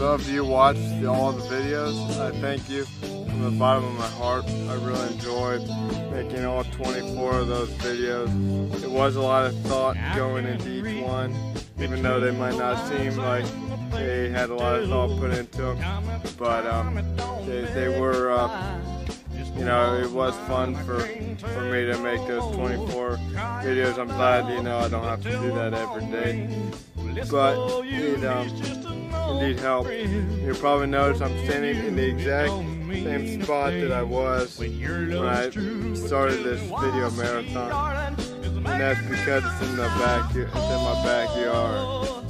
of you watched all the videos. I thank you from the bottom of my heart. I really enjoyed making all 24 of those videos. It was a lot of thought going into each one, even though they might not seem like they had a lot of thought put into them. But um, they, they were, uh, you know, it was fun for, for me to make those 24 videos. I'm glad, you know, I don't have to do that every day. But it um, indeed helped. You'll probably notice I'm standing in the exact same spot that I was when I started this video marathon. And that's because it's in the back, it's in my backyard.